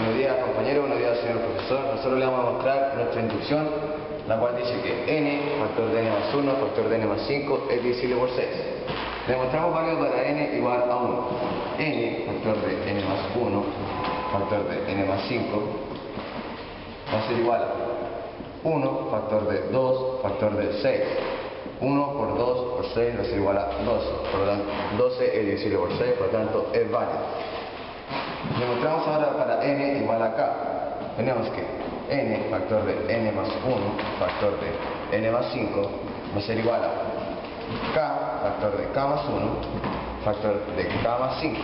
Buenos días compañeros, buenos días señor profesor. Nosotros le vamos a mostrar nuestra inducción, la cual dice que n, factor de n más 1, factor de n más 5 es divisible por 6. Demostramos válido para n igual a 1. n, factor de n más 1, factor de n más 5, va a ser igual a 1, factor de 2, factor de 6. 1 por 2 por 6 va a ser igual a 12. Por lo tanto, 12 es divisible por 6, por lo tanto es válido. Demostramos ahora para n igual a k. Tenemos que n factor de n más 1 factor de n más 5 va a ser igual a k factor de k más 1 factor de k más 5.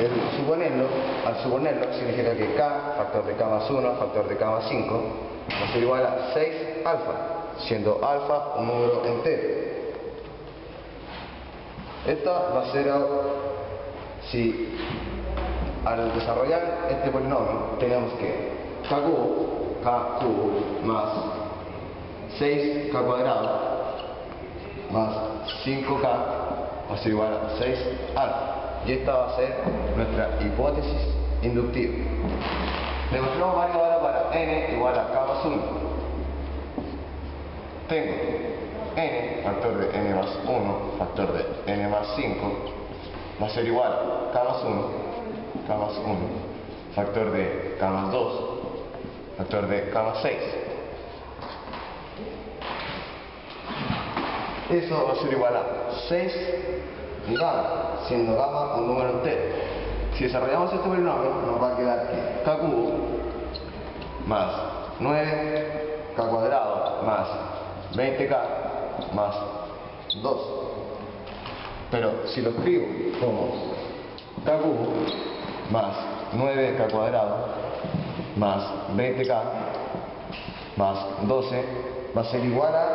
El suponerlo, al suponerlo significa que k factor de k más 1 factor de k más 5 va a ser igual a 6 alfa, siendo alfa un número entero. Esta va a ser si al desarrollar este polinomio tenemos que k cubo, k cubo más 6k cuadrado más 5k va a ser igual a 6 alfa. Y esta va a ser nuestra hipótesis inductiva. Demostramos varios ahora para n igual a k más 1. Tengo n, factor de n más 1, factor de n más 5, va a ser igual a k más 1, k más 1, factor de k más 2, factor de k más 6. Eso va a ser igual a 6 y gamma, siendo gamma un número entero. Si desarrollamos este polinomio, nos va a quedar que k cubo más 9k cuadrado más 20k más 2 pero si lo escribo como k cubo más 9k cuadrado más 20k más 12 va a ser igual a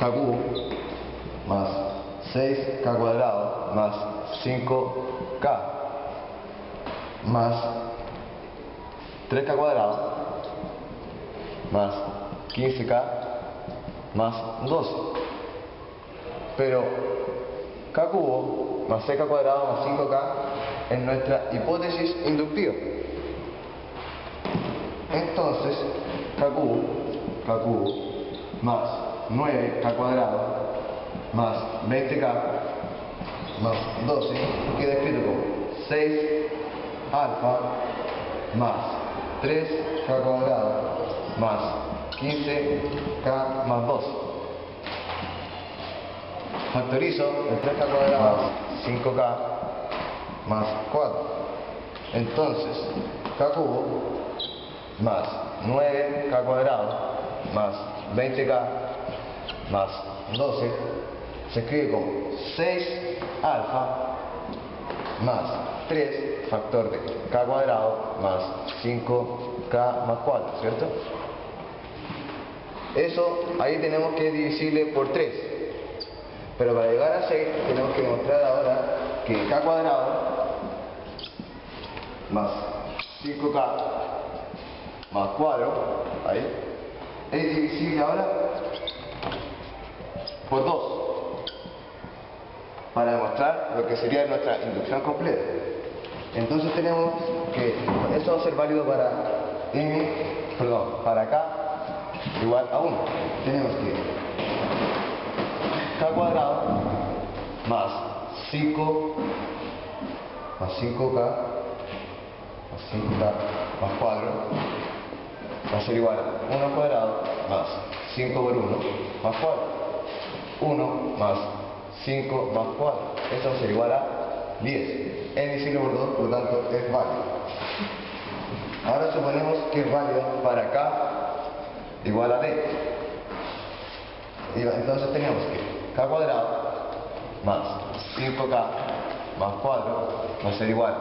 k cubo más 6k cuadrado más 5k más 3k cuadrado más 15k más 12 pero k cubo más ck cuadrado más 5k es nuestra hipótesis inductiva. Entonces, k cubo, k cubo más 9k cuadrado más 20k más 12 queda escrito como 6 alfa más 3k cuadrado más 15k más 12 factorizo el 3k cuadrado más 5k más 4. Entonces, k cubo más 9k cuadrado más 20k más 12 se escribe como 6 alfa más 3 factor de k cuadrado más 5k más 4, ¿cierto? Eso ahí tenemos que divisible por 3. Pero para llegar a 6 tenemos que demostrar ahora que k cuadrado más 5k más 4, ahí, es divisible ahora por 2 para demostrar lo que sería nuestra inducción completa. Entonces tenemos que eso va a ser válido para n, perdón, para k igual a 1. Tenemos que k cuadrado. Más 5 más 5k más 5k más 4 va a ser igual. A 1 cuadrado más 5 por 1 más 4 1 más 5 más 4 esto va a ser igual a 10 es divisible por 2 por lo tanto es válido. Ahora suponemos que es válido para k igual a d y entonces tenemos que k cuadrado más 5k más 4 va a ser igual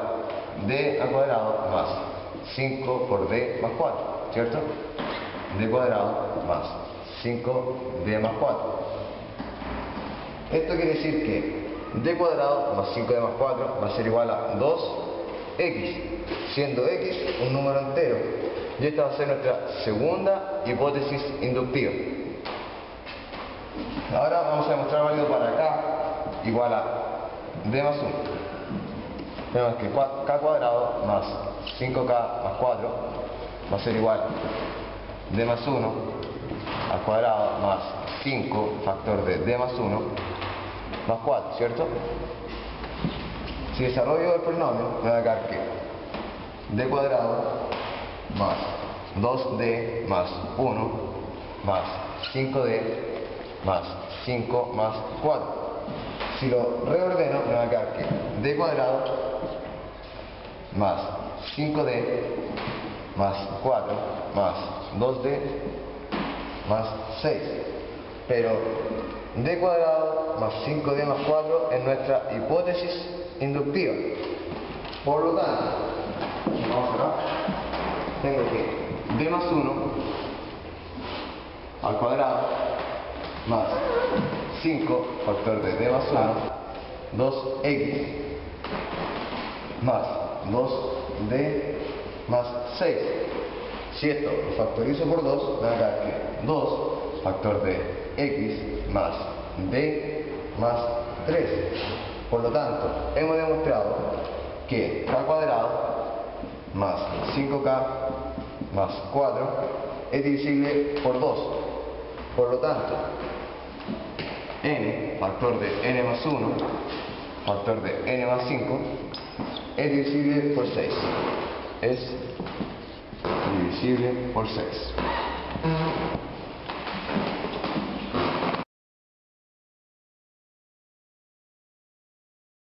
d al cuadrado más 5 por d más 4, ¿cierto? d cuadrado más 5d más 4. Esto quiere decir que d cuadrado más 5d más 4 va a ser igual a 2x, siendo x un número entero. Y esta va a ser nuestra segunda hipótesis inductiva. Ahora vamos a demostrar válido para acá igual a d más 1. tenemos que k cuadrado más 5k más 4 va a ser igual d más 1 al cuadrado más 5 factor de d más 1 más 4, ¿cierto? Si desarrollo el polinomio, me va a quedar que d cuadrado más 2d más 1 más 5d más 5 más 4. Si lo reordeno, me va a quedar que d cuadrado más 5d más 4 más 2d más 6. Pero d cuadrado más 5d más 4 es nuestra hipótesis inductiva. Por lo tanto, vamos acá, tengo que d más 1 al cuadrado más 5 factor de d más 1 2x más 2d más 6 si esto lo factorizo por 2 me va a dar que 2 factor de x más d más 3 por lo tanto hemos demostrado que k cuadrado más 5k más 4 es divisible por 2 por lo tanto n, factor de n más 1, factor de n más 5, es divisible por 6. Es divisible por 6.